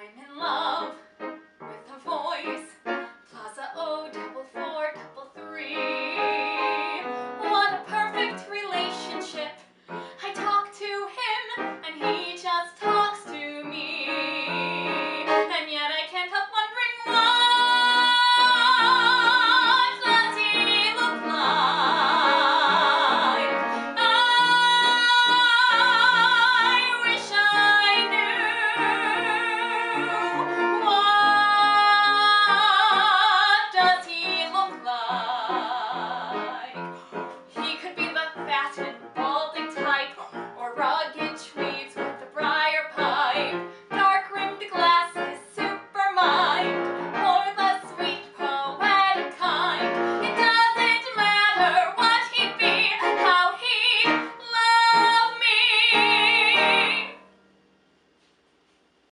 I'm in love.